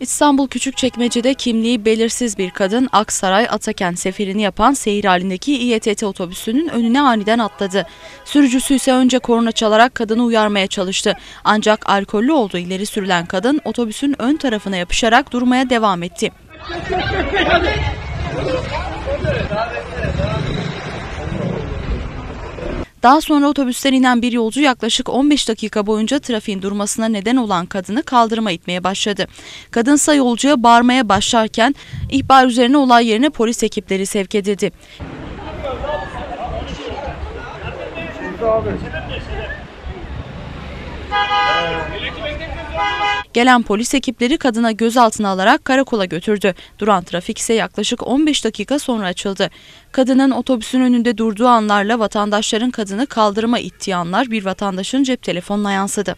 İstanbul Küçükçekmece'de kimliği belirsiz bir kadın Aksaray Atakent seferini yapan seyir halindeki İETT otobüsünün önüne aniden atladı. Sürücüsü ise önce korna çalarak kadını uyarmaya çalıştı. Ancak alkollü olduğu ileri sürülen kadın otobüsün ön tarafına yapışarak durmaya devam etti. Daha sonra otobüsten inen bir yolcu yaklaşık 15 dakika boyunca trafiğin durmasına neden olan kadını kaldırıma itmeye başladı. Kadınsa yolcuya bağırmaya başlarken ihbar üzerine olay yerine polis ekipleri sevk edildi. Gelen polis ekipleri kadına gözaltına alarak karakola götürdü. Duran trafik ise yaklaşık 15 dakika sonra açıldı. Kadının otobüsün önünde durduğu anlarla vatandaşların kadını kaldırıma ittiği anlar bir vatandaşın cep telefonuna yansıdı.